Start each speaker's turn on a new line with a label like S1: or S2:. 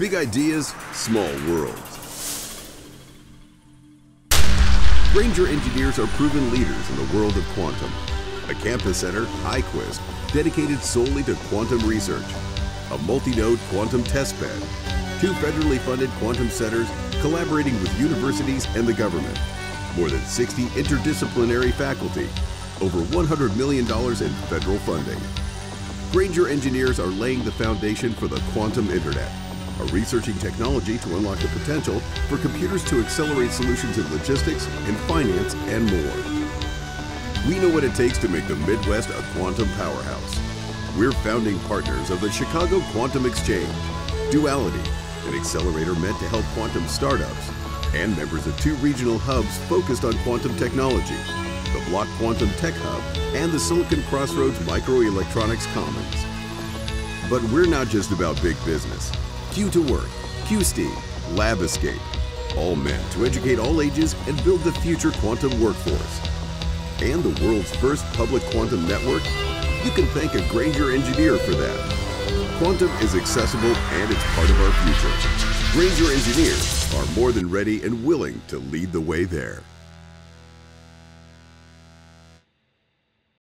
S1: Big ideas, small worlds. Grainger engineers are proven leaders in the world of quantum. A campus center, IQUIST, dedicated solely to quantum research. A multi-node quantum test bed. Two federally funded quantum centers collaborating with universities and the government. More than 60 interdisciplinary faculty. Over $100 million in federal funding. Grainger engineers are laying the foundation for the quantum internet, a researching technology to unlock the potential for computers to accelerate solutions in logistics, in finance, and more. We know what it takes to make the Midwest a quantum powerhouse. We're founding partners of the Chicago Quantum Exchange, Duality, an accelerator meant to help quantum startups, and members of two regional hubs focused on quantum technology, the Bloch Quantum Tech Hub and the Silicon Crossroads Microelectronics Commons. But we're not just about big business. Q2Work, QSTEAM, Lab Escape, all meant to educate all ages and build the future quantum workforce. And the world's first public quantum network? You can thank a Grainger engineer for that. Quantum is accessible and it's part of our future. Grainger engineers are more than ready and willing to lead the way there.